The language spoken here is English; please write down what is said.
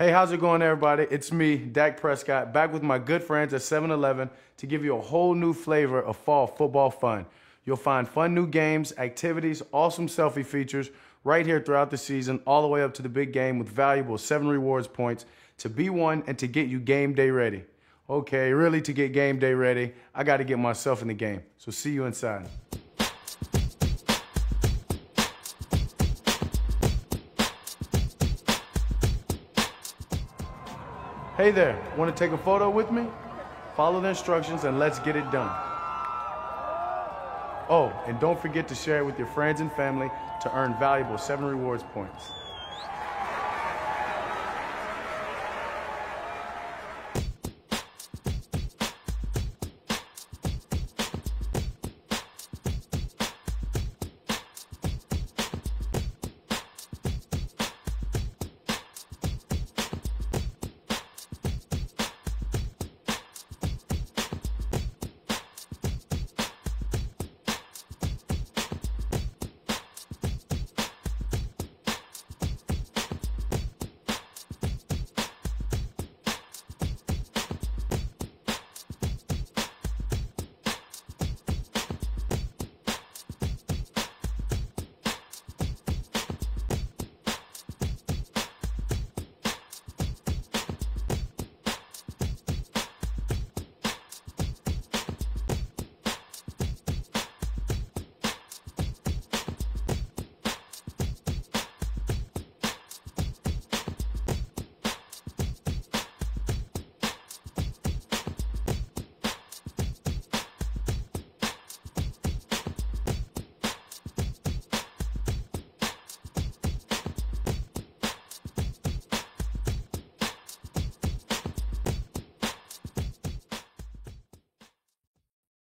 Hey, how's it going, everybody? It's me, Dak Prescott, back with my good friends at 7 Eleven to give you a whole new flavor of fall football fun. You'll find fun new games, activities, awesome selfie features right here throughout the season, all the way up to the big game with valuable 7 rewards points to be one and to get you game day ready. Okay, really, to get game day ready, I got to get myself in the game. So, see you inside. Hey there, want to take a photo with me? Follow the instructions and let's get it done. Oh, and don't forget to share it with your friends and family to earn valuable 7 rewards points.